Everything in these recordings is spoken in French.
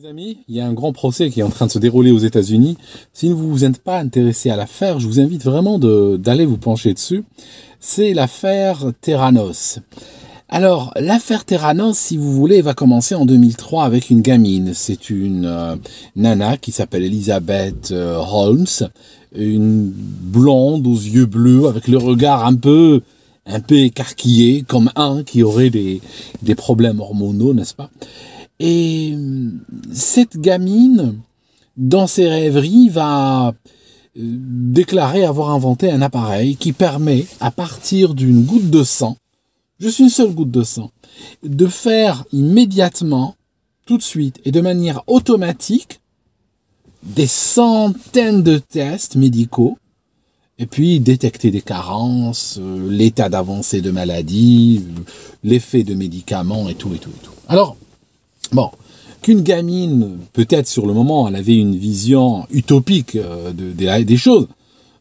Les amis, il y a un grand procès qui est en train de se dérouler aux États-Unis. Si vous ne vous êtes pas intéressé à l'affaire, je vous invite vraiment d'aller vous pencher dessus. C'est l'affaire Terranos. Alors, l'affaire Terranos, si vous voulez, va commencer en 2003 avec une gamine. C'est une euh, nana qui s'appelle Elizabeth euh, Holmes, une blonde aux yeux bleus avec le regard un peu un peu écarquillé, comme un qui aurait des, des problèmes hormonaux, n'est-ce pas? Et euh, cette gamine, dans ses rêveries, va déclarer avoir inventé un appareil qui permet, à partir d'une goutte de sang, juste une seule goutte de sang, de faire immédiatement, tout de suite et de manière automatique, des centaines de tests médicaux, et puis détecter des carences, euh, l'état d'avancée de maladie, l'effet de médicaments et tout et tout et tout. Alors, bon, qu'une gamine, peut-être sur le moment, elle avait une vision utopique euh, de, des choses,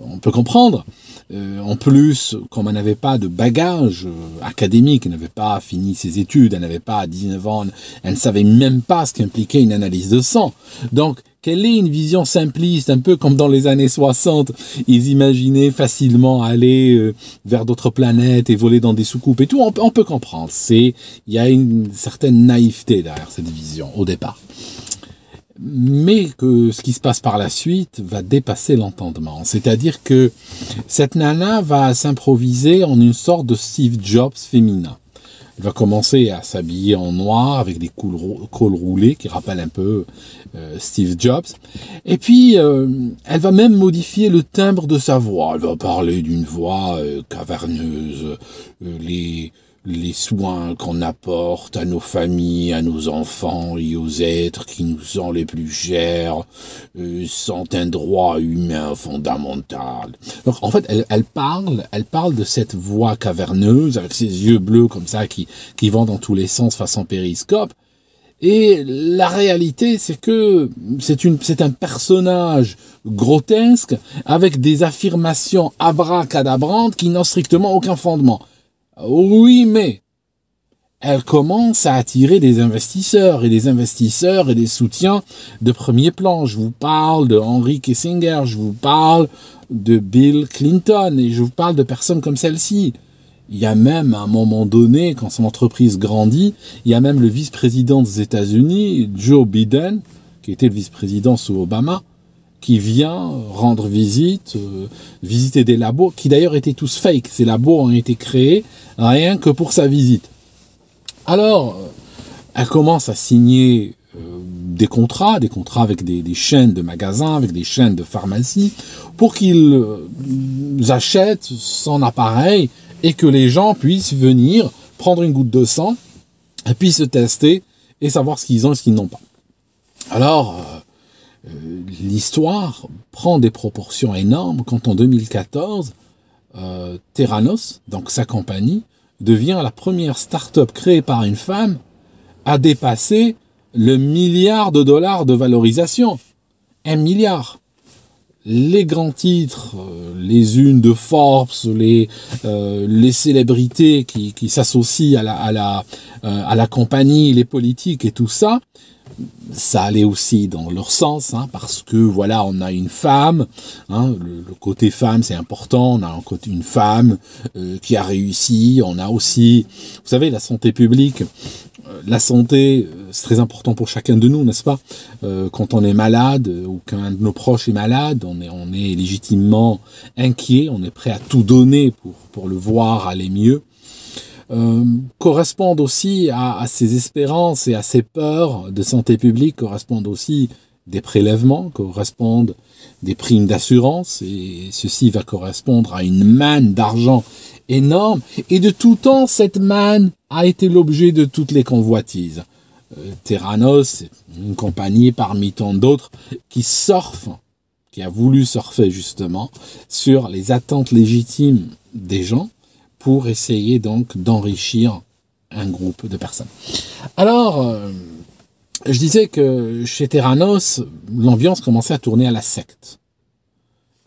on peut comprendre. Euh, en plus, comme elle n'avait pas de bagage euh, académique, elle n'avait pas fini ses études, elle n'avait pas 19 ans, elle ne savait même pas ce qu'impliquait une analyse de sang. Donc, qu'elle ait une vision simpliste, un peu comme dans les années 60, ils imaginaient facilement aller euh, vers d'autres planètes et voler dans des soucoupes et tout, on, on peut comprendre. C'est, il y a une certaine naïveté derrière cette vision au départ mais que ce qui se passe par la suite va dépasser l'entendement. C'est-à-dire que cette nana va s'improviser en une sorte de Steve Jobs féminin. Elle va commencer à s'habiller en noir avec des cols roulés qui rappellent un peu euh, Steve Jobs. Et puis, euh, elle va même modifier le timbre de sa voix. Elle va parler d'une voix euh, caverneuse, les soins qu'on apporte à nos familles, à nos enfants et aux êtres qui nous sont les plus chers euh, sont un droit humain fondamental. Donc en fait, elle, parle, elle parle de cette voix caverneuse avec ses yeux bleus comme ça qui qui vont dans tous les sens façon périscope. Et la réalité, c'est que c'est une, c'est un personnage grotesque avec des affirmations abracadabrantes qui n'ont strictement aucun fondement. Oui, mais elle commence à attirer des investisseurs et des investisseurs et des soutiens de premier plan. Je vous parle de Henry Kissinger, je vous parle de Bill Clinton et je vous parle de personnes comme celle-ci. Il y a même à un moment donné, quand son entreprise grandit, il y a même le vice-président des États-Unis, Joe Biden, qui était le vice-président sous Obama, qui vient rendre visite, euh, visiter des labos, qui d'ailleurs étaient tous fake. Ces labos ont été créés rien que pour sa visite. Alors, euh, elle commence à signer euh, des contrats, des contrats avec des, chaînes de magasins, avec des chaînes de pharmacie, pour qu'ils achètent son appareil et que les gens puissent venir prendre une goutte de sang et puis se tester et savoir ce qu'ils ont et ce qu'ils n'ont pas. Alors, euh, l'histoire prend des proportions énormes quand en 2014, euh, Terranos, donc sa compagnie, devient la première start-up créée par une femme à dépasser le milliard de dollars de valorisation. Un milliard. Les grands titres, euh, les unes de Forbes, les, célébrités qui, s'associent à la compagnie, les politiques et tout ça, ça allait aussi dans leur sens, hein, parce que voilà, on a une femme, hein, le, côté femme c'est important, on a un côté une femme euh, qui a réussi, on a aussi, vous savez, la santé publique, euh, la santé euh, c'est très important pour chacun de nous, n'est-ce pas? Quand on est malade ou qu'un de nos proches est malade, on est, on est légitimement inquiet, on est prêt à tout donner pour, pour le voir aller mieux. Euh, correspondent aussi à, à, ces espérances et à ces peurs de santé publique, correspondent aussi des prélèvements, correspondent des primes d'assurance, et ceci va correspondre à une manne d'argent énorme. Et de tout temps, cette manne a été l'objet de toutes les convoitises. Euh, Terranos, une compagnie parmi tant d'autres, qui surfe, qui a voulu surfer justement sur les attentes légitimes des gens, pour essayer donc d'enrichir un groupe de personnes. Alors, euh, je disais que chez Terranos, l'ambiance commençait à tourner à la secte.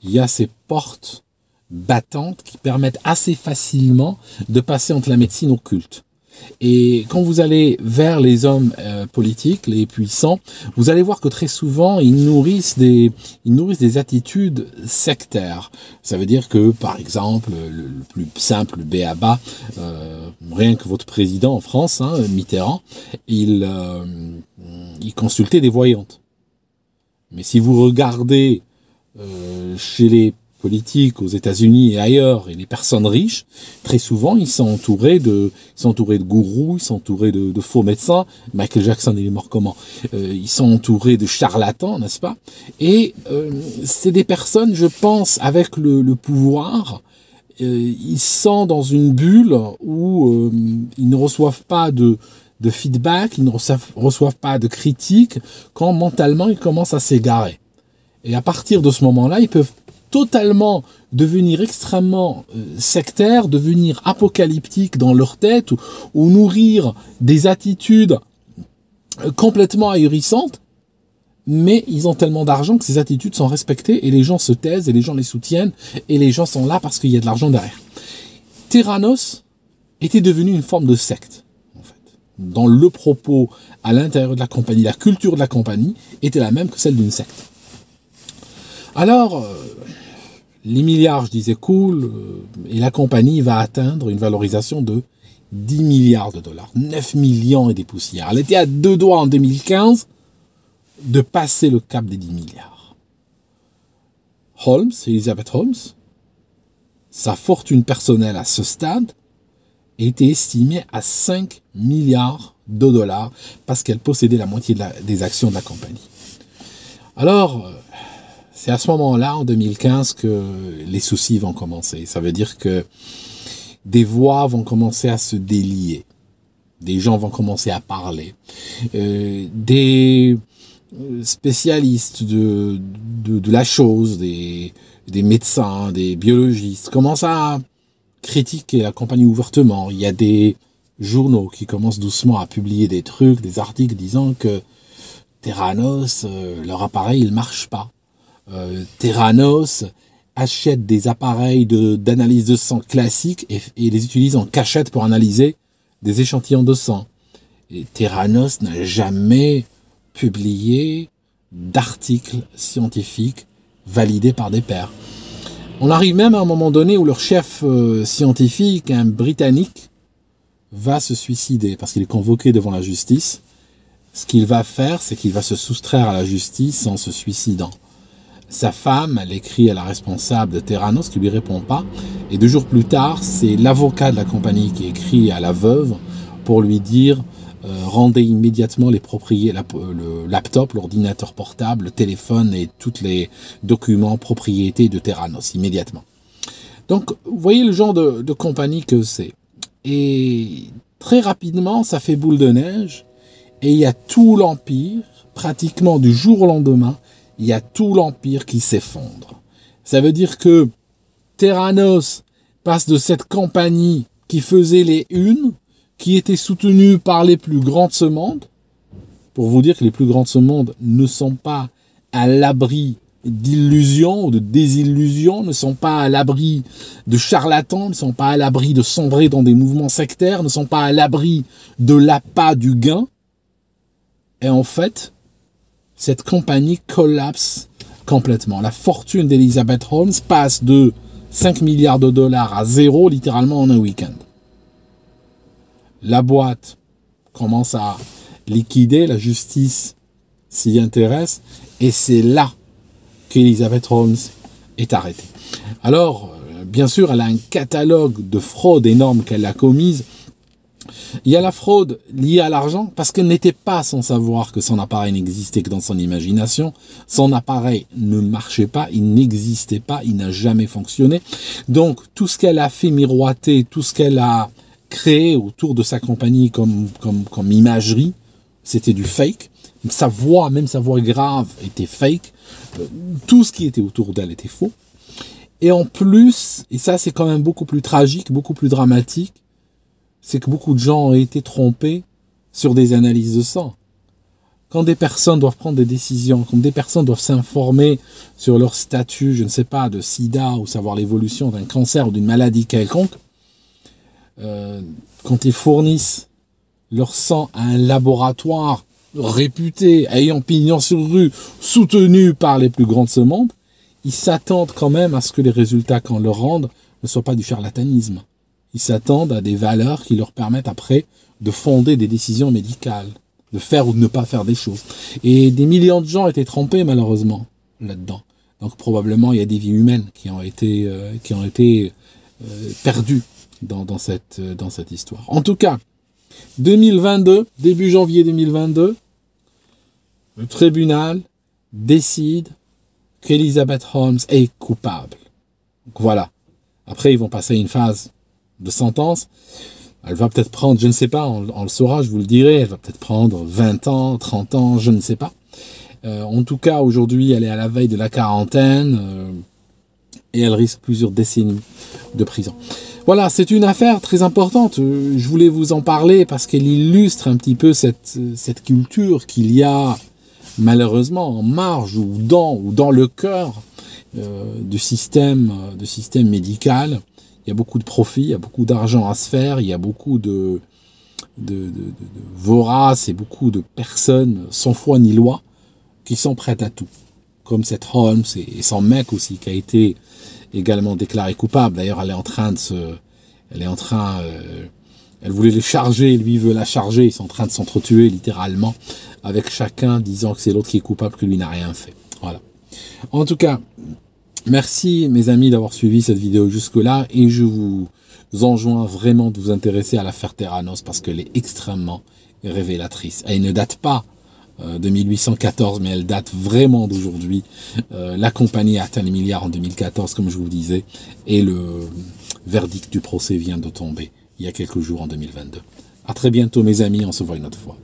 Il y a ces portes battantes qui permettent assez facilement de passer entre la médecine au culte. Et quand vous allez vers les hommes euh, politiques, les puissants, vous allez voir que très souvent, ils nourrissent des, ils nourrissent des attitudes sectaires. Ça veut dire que, par exemple, le, plus simple BABA, euh, rien que votre président en France, hein, Mitterrand, il, euh, il consultait des voyantes. Mais si vous regardez euh, chez les politiques aux États-Unis et ailleurs, et les personnes riches, très souvent, ils sont entourés de, sont entourés de gourous, ils sont entourés de, faux médecins. Michael Jackson, il est mort comment? Euh, Ils sont entourés de charlatans, n'est-ce pas? Et euh, c'est des personnes, je pense, avec le, pouvoir, euh, ils sont dans une bulle où ils ne reçoivent pas de de feedback, ils ne reçoivent, reçoivent pas de critiques quand mentalement ils commencent à s'égarer. Et à partir de ce moment-là, ils peuvent totalement devenir extrêmement euh, sectaires, devenir apocalyptiques dans leur tête ou, nourrir des attitudes euh, complètement ahurissantes, mais ils ont tellement d'argent que ces attitudes sont respectées et les gens se taisent et les gens les soutiennent et les gens sont là parce qu'il y a de l'argent derrière. Terranos était devenu une forme de secte, en fait. Dans le propos à l'intérieur de la compagnie, la culture de la compagnie était la même que celle d'une secte. Alors, euh, les milliards, je disais, cool, euh, et la compagnie va atteindre une valorisation de 10 milliards de dollars, 9 millions et des poussières. Elle était à deux doigts en 2015 de passer le cap des 10 milliards. Holmes, Elizabeth Holmes, sa fortune personnelle à ce stade était estimée à 5 milliards de dollars parce qu'elle possédait la moitié des actions de la compagnie. Alors, euh, c'est à ce moment-là, en 2015, que les soucis vont commencer. Ça veut dire que des voix vont commencer à se délier. Des gens vont commencer à parler. Euh, des spécialistes de, de, la chose, des, des médecins, des biologistes, commencent à critiquer la compagnie ouvertement. Il y a des journaux qui commencent doucement à publier des trucs, des articles disant que Terranos, euh, leur appareil, il marche pas. Euh, Terranos achète des appareils d'analyse de, sang classiques et, les utilise en cachette pour analyser des échantillons de sang. Et Terranos n'a jamais publié d'articles scientifiques validés par des pairs. On arrive même à un moment donné où leur chef euh, scientifique, un Britannique, va se suicider parce qu'il est convoqué devant la justice. Ce qu'il va faire, c'est qu'il va se soustraire à la justice en se suicidant. Sa femme, elle écrit à la responsable de Terranos qui lui répond pas. Et deux jours plus tard, c'est l'avocat de la compagnie qui écrit à la veuve pour lui dire euh, rendez immédiatement les propriétés, le laptop, l'ordinateur portable, le téléphone et tous les documents propriétés de Terranos immédiatement. Donc, vous voyez le genre de, de compagnie que c'est. Et très rapidement, ça fait boule de neige et il y a tout l'empire, pratiquement du jour au lendemain, il y a tout l'empire qui s'effondre. Ça veut dire que Terranos passe de cette compagnie qui faisait les unes, qui était soutenue par les plus grands de ce monde, pour vous dire que les plus grands de ce monde ne sont pas à l'abri d'illusions ou de désillusions, ne sont pas à l'abri de charlatans, ne sont pas à l'abri de sombrer dans des mouvements sectaires, ne sont pas à l'abri de l'appât du gain. Et en fait, cette compagnie collapse complètement. La fortune d'Elizabeth Holmes passe de 5 milliards de dollars à zéro littéralement en un week-end. La boîte commence à liquider, la justice s'y intéresse, et c'est là qu'Elizabeth Holmes est arrêtée. Alors, euh, bien sûr, elle a un catalogue de fraudes énormes qu'elle a commises, il y a la fraude liée à l'argent parce qu'elle n'était pas sans savoir que son appareil n'existait que dans son imagination. Son appareil ne marchait pas, il n'existait pas, il n'a jamais fonctionné. Donc tout ce qu'elle a fait miroiter, tout ce qu'elle a créé autour de sa compagnie comme, comme, comme imagerie, c'était du fake. Sa voix, même sa voix grave, était fake. Euh, tout ce qui était autour d'elle était faux. Et en plus, et ça c'est quand même beaucoup plus tragique, beaucoup plus dramatique, c'est que beaucoup de gens ont été trompés sur des analyses de sang. Quand des personnes doivent prendre des décisions, quand des personnes doivent s'informer sur leur statut, je ne sais pas, de sida ou savoir l'évolution d'un cancer ou d'une maladie quelconque, euh, quand ils fournissent leur sang à un laboratoire réputé, ayant pignon sur rue, soutenu par les plus grands de ce monde, ils s'attendent quand même à ce que les résultats qu'on leur rende ne soient pas du charlatanisme. Ils s'attendent à des valeurs qui leur permettent après de fonder des décisions médicales, de faire ou de ne pas faire des choses. Et des millions de gens étaient trompés malheureusement là-dedans. Donc probablement il y a des vies humaines qui ont été, euh, qui ont été euh, perdues dans, dans, cette, euh, dans cette histoire. En tout cas, 2022, début janvier 2022, le tribunal décide qu'Elizabeth Holmes est coupable. Donc voilà. Après, ils vont passer une phase de sentence. Elle va peut-être prendre, je ne sais pas, on, le saura, je vous le dirai, elle va peut-être prendre 20 ans, 30 ans, je ne sais pas. Euh, en tout cas, aujourd'hui, elle est à la veille de la quarantaine euh, et elle risque plusieurs décennies de prison. Voilà, c'est une affaire très importante. Euh, je voulais vous en parler parce qu'elle illustre un petit peu cette, culture qu'il y a malheureusement en marge ou dans ou dans le cœur du système, de système médical il y a beaucoup de profits, il y a beaucoup d'argent à se faire, il y a beaucoup de, de, voraces et beaucoup de personnes sans foi ni loi qui sont prêtes à tout. Comme cette Holmes et, son mec aussi qui a été également déclaré coupable. D'ailleurs, elle est en train de se, elle est en train, euh, elle voulait les charger, lui veut la charger. Ils sont en train de s'entretuer littéralement avec chacun disant que c'est l'autre qui est coupable, que lui n'a rien fait. Voilà. En tout cas, Merci mes amis d'avoir suivi cette vidéo jusque-là et je vous enjoins vraiment de vous intéresser à l'affaire Terranos parce qu'elle est extrêmement révélatrice. Elle ne date pas euh, de 1814 mais elle date vraiment d'aujourd'hui. Euh, la compagnie a atteint les milliards en 2014 comme je vous disais et le verdict du procès vient de tomber il y a quelques jours en 2022. À très bientôt mes amis, on se voit une autre fois.